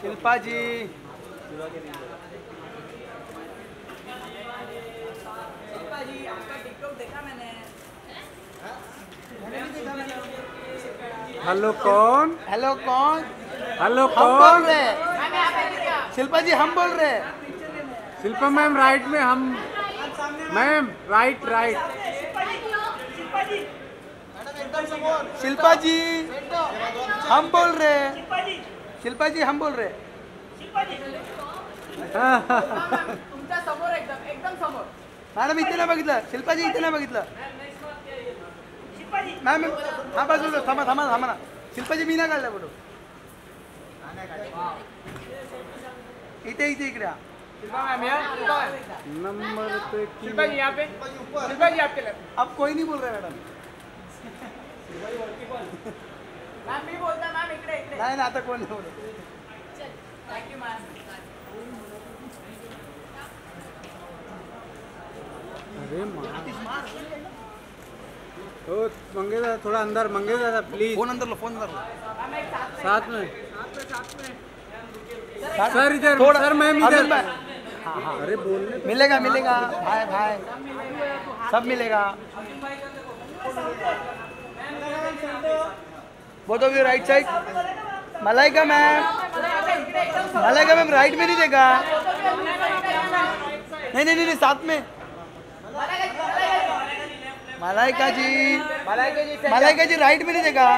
शिल्पा जी शिल्पा जी आपका टिकटॉक देखा मैंने हेलो कौन? हेलो कौन? हेलो हम बोल कौन? रहे शिल्पा जी हम बोल रहे शिल्पा मैम राइट में हम ma'am right right Shilpa ji हम बोल रहे हैं। शिल्पा जी हम बोल रहे हैं। तुमच्या समोर एकदम एकदम समोर. मॅडम इथे नाही बघितलं. शिल्पा जी इथे नाही बघितलं. मॅम हा बाजूला थांबा थांबा थांबा ना. शिल्पा जी मी नाही काढला फ़ोटो. इथे इथे इकडे हा. नंबर पे. की अब कोई नहीं बोल रहे मॅडम. मॅम मी बोलता मॅम इकडे इकडे. नाही ना आता कोण नाही बोलत. थँक्यू मॅम अरे माँ. ओ मंगे दादा थोड़ा अंदर मंगे दादा प्लीज़ फ़ोन अंदर लो फ़ोन अंदर लो साथ साथ में सर इधर थोड़ा- सर मैम इधर. हाँ हाँ अरे बोलने मिलेगा मिलेगा. भाई भाई सब मिलेगा. Both of you right side Malaika ma'am Malaika ma'am right में नहीं देगा नहीं नहीं नहीं साथ में। मलाइका जी। मलाइका जी राइट में नहीं देगा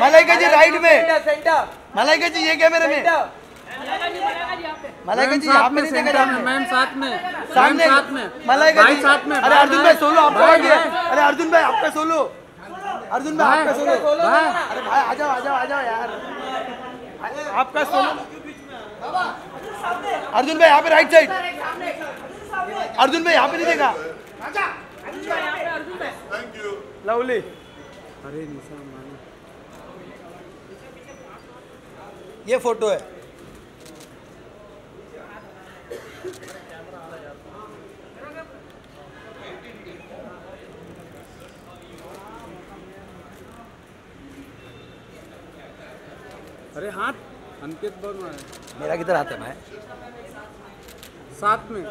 मलाइका जी राइट में। मलाइका जी ये कैमरे में। मलाइका जी आप में नहीं पे। मैम साथ में। सामने साथ में। मलाइका जी। साथ में अरे अर्जुन भाई सोलो आपका। अरे अर्जुन भाई आपका सोलो। अर्जुन भाई आपका सोलो भाई। अरे भाई आ जाओ आ जाओ आ जाओ यार। आपका सोलो अर्जुन भाई यहाँ पे राइट साइड अर्जुन भाई यहाँ पे नहीं देखा। लवली। अरे ये फ़ोटो है। अरे हाथ। अंकित बोल रहा है। मेरा किधर हाथ है भाई? साथ में।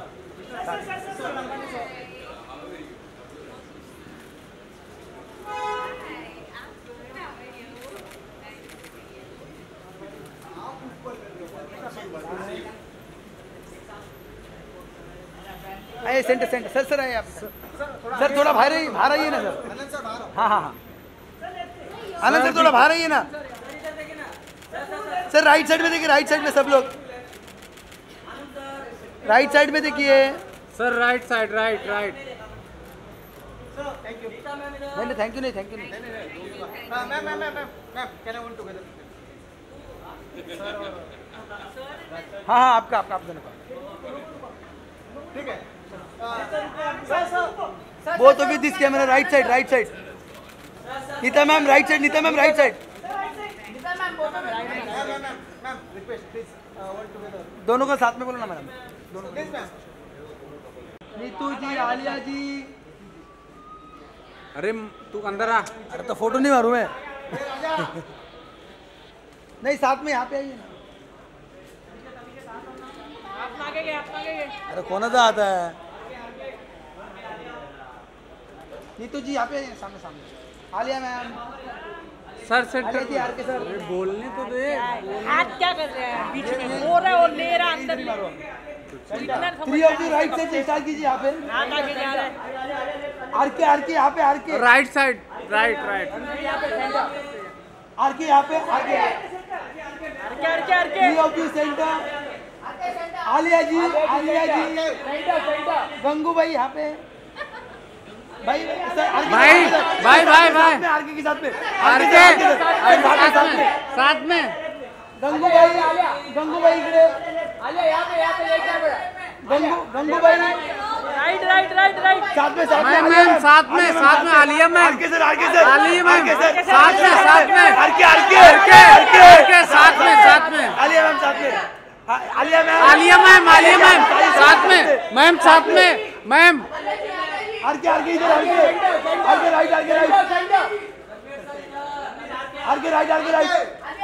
आइए सेंटर सेंटर। सर सर आए आप। सर थोड़ा आइए बाहर आइए ना सर। हाँ हाँ हाँ। आनंद सर थोड़ा बाहर आइए ना। सर राइट साइड में देखिए राइट साइड में सब लोग। राइट साइड में देखिए। Sir right side right right नहीं नहीं थैंक यू नहीं थैंक यू नहीं। हाँ हाँ आपका आपका आप दोनों का। वो तो भी this camera right side right side Nita ma'am right side Nita ma'am right side बोलतो दोनों का साथ में बोलो ना मैडम। दोनों। नीतू जी आलिया जी अरे तू अंदर आ। अरे तो फ़ोटो नहीं मारू मैं। नहीं साथ में यहाँ पे आइए ना। अरे कोणाचा आता है? नीतू जी यहाँ पे आइए सामने सामने। आलिया मैम। सर के सर। बोलने तो दे। हाथ क्या कर रहे हैं? बीच में हो रहा है और ले रहा अंदर three of you right side से। स्टार्ट कीजिए यहाँ पे। हाथ आगे जा रहा है। आर के आर के यहाँ पे R K. Right side right right R K यहाँ पे R K. R K R K R K three of you centre Alia ji. Alia ji. Gangu भाई यहाँ पे। भाई भाई, के साथ में, भाई, भाई, भाई। साथ में, के के साथ में आर के के साथ में, साथ में, साथ में साथ में गंगू भाई गंगू भाई इकडे गंगू गंगू भाई राइट राइट राइट राइट साथ में साथ में मैम साथ में साथ में Alia ma'am R K sir R K sir Alia ma'am साथ में साथ में are K R K R K R K R के साथ में साथ में आलिया मैम साथ में हाँ, Alia ma'am Alia ma'am Alia ma'am साथ में मैम साथ में मैम आर के आर के इधर R K R K right R K right R K right R K right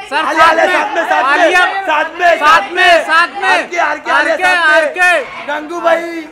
sir साथ में साथ में साथ में साथ में साथ में आरके आरके आरके आलिया, साथ में। आरके गंगू भाई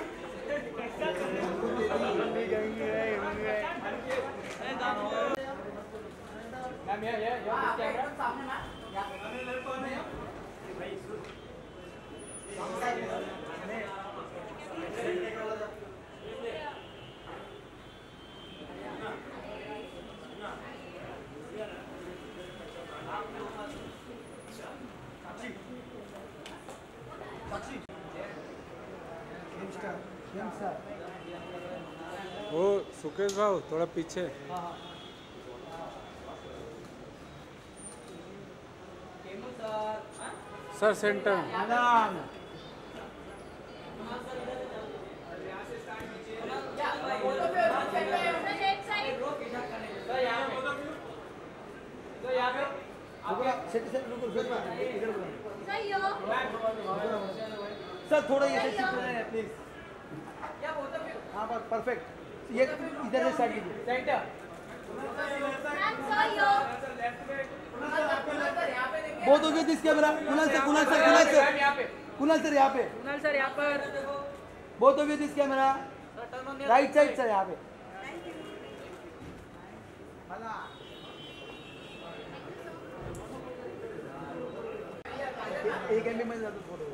वो सुकेश भाव थोड़ा पीछे. Sir centre. सर थोड़ा ये प्लीज़ हाँ बस परफेक्ट ये इधर से स्टार्ट कीजिए। सेंटर बहुत हो गया this camera Kunal sir Kunal sir Kunal sir यहाँ पे। कुणाल सर यहाँ पे। कुणाल सर यहाँ पर। बहुत हो गया this camera right side sir यहाँ पे। एक एम मध्ये जातो फ़ोटो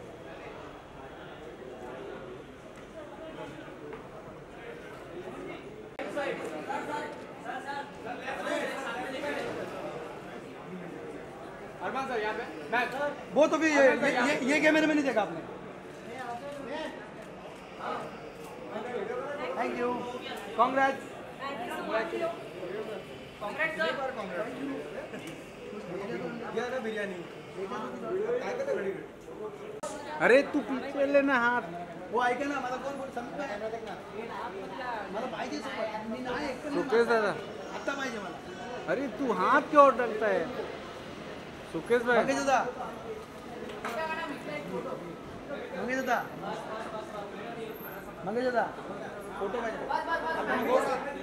अरमान सर यहाँ पे मैं वो तो भी ये ये, ये, कैमरे में नहीं देखा आपने। थैंक यू कांग्रेस अरे तू पीछे लेना हाथ। वो ऐका ना? मला कोण बोल समजत मला पाहिजे support. मी नाही नाही. सुकेश दादा। आता पाहिजे मला अरे तू हाथ क्यों डालता है? सुकेश भाई। मंगेश दादा। मंगेश दादा। मंगेश दादा। फ़ोटो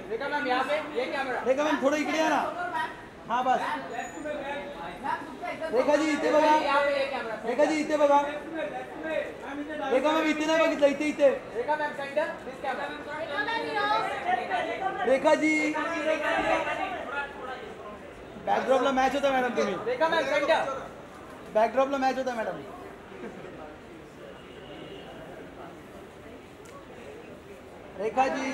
देखा मैम यहाँ पे ये कैमरा। रेखा मॅम थोडं इकडे या ना हा बस। रेखा जी इथे बघा। यहाँ पे ये कैमरा। रेखा जी इथे बघा। रेखा मॅम इथे नाही बघितलं इथे इथे देखा ma'am centre this camera Rekha ji बॅकड्रॉपला match होता मॅडम तुम्ही बॅकड्रॉपला मॅच होता मॅडम रेखा जी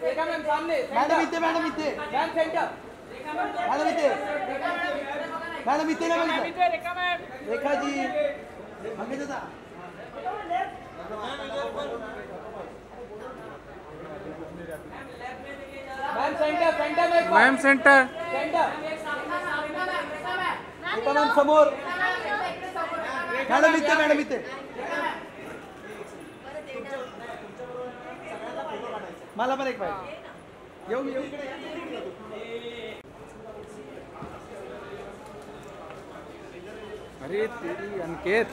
देखा मैम सामने मॅडम इथे मॅडम इथे मैम सेंटर मॅडम इथे मॅडम इथे नाही बघितलं इथे रेखा मॅम रेखा जी मंगेश दादा मैम सेंटर सेंटर में एक बार। Ma'am centre. मॅम समोर। मॅडम इथे मॅडम इथे मला पण एक पाहिजे येऊ मी येऊ अरे तेरी Aniket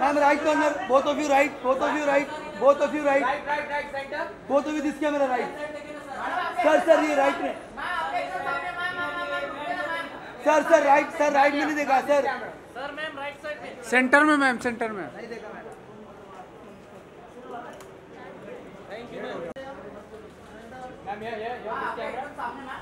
ma'am right corner both of you right both of you right both of you right right right right centre both of you this camera right sir sir ये राइट में sir sir right sir right में नहीं देखा sir sir ma'am right side में. Centre में ma'am centre में. Ma'am ये ये? ये दिस कैमरा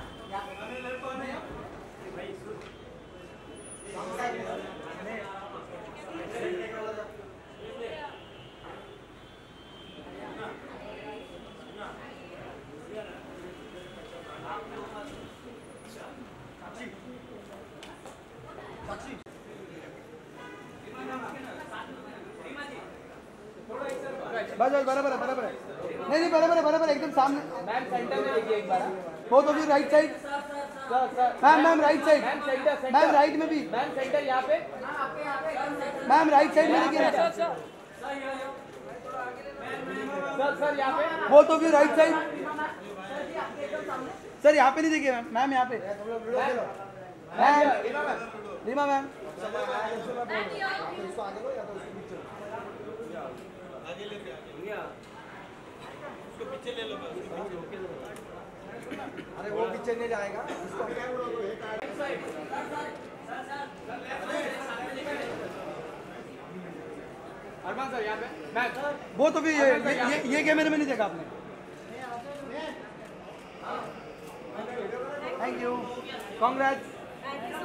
बस बस बराबर है बराबर है। नहीं नहीं बराबर है बराबर है एकदम सामने। मैम सेंटर में देखिए एक बार both of you right side sir sir ma'am ma'am right side ma'am right में भी। मैम सेंटर यहाँ पे। मैम राइट साइड में देखिए ना सर सर यहाँ पे। Both of you right side sir यहाँ पे नहीं देखिए मैम मैम यहाँ पे। मैम रीमा मैम अरे वो पीछे नहीं जाएगा। अरमान सर यहाँ पे। मैच वो तो भी ये ये, ये कैमरे में नहीं देखा आपने। थैंक यू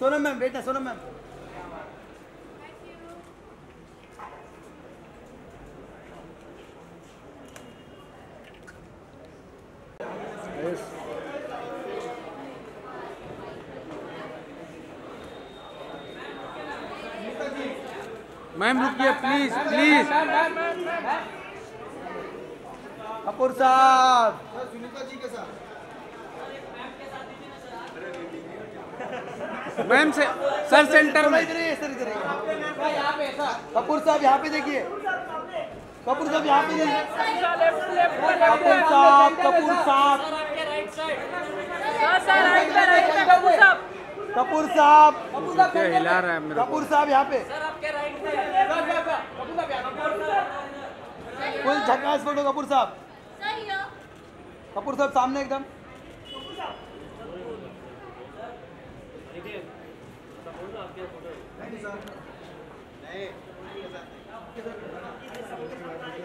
सोनम मैम बेटा सोनम मैम। मैम रुकिए please please ma'am ma'am ma'am Kapoor साहब। मैम से सर सेंटर में। इधर सर इधर सर यहाँ पे सर कपूर साहब यहाँ पे देखिए। कपूर साहब यहाँ पे देखिए। कपूर साहब कपूर साहब। कपूर साहब। कपूर साहब क्या हिला रहा है मेरे कपूर साहब यहाँ पे। फुल झकास फ़ोटो कपूर साहब। कपूर साहब सामने एकदम। नहीं सर। नहीं आपके साथ